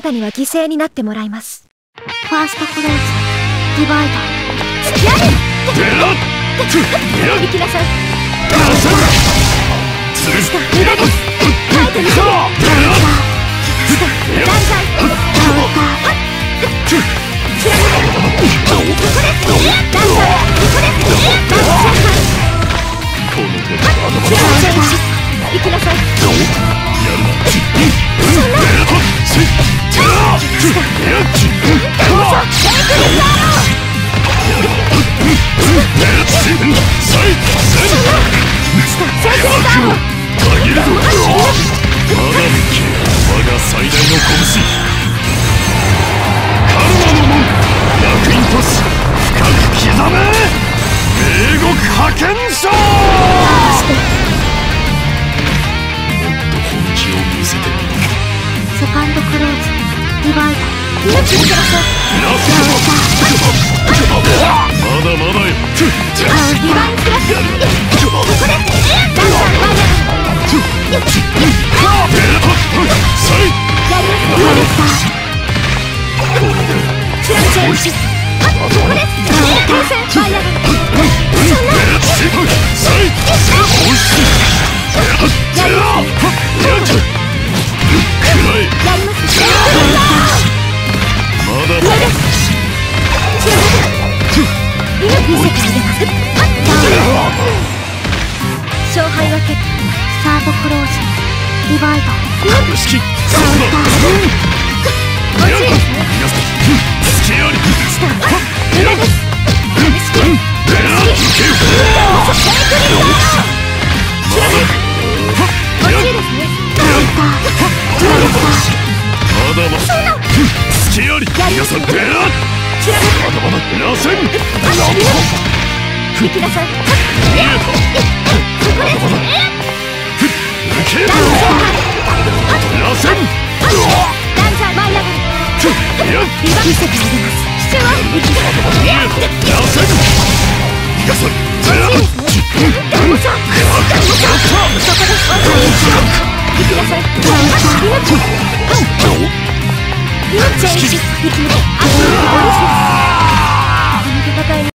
方には犠牲になってもらいます。ファーストクローズ。ディバイダー。付き合え出ろ行きなさいつるした無駄です耐えてみせるカウンター断罪カウンター断罪ここです断この手で貫行きなさいやるなセカンドクローズ。ディバイダー命にくださいラストまだまだよディバインクラッシュここです断罪ワイヤーさい。やりますカウンター貫いちゃいますあここです風船ワイヤー見せてあげます勝敗は決スタートクローズディバイダー株式そうだやる皆さんです受けよまだ。惜しいですねまだまだ。付き合い皆さん出ら貫まだまだ螺旋行きなさい見えたまだまだ受けよ螺旋断罪ワイヤーやっリバ見せてあげます必要は。行きなさいまだま戦いに